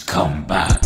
come back.